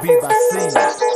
Viva assim.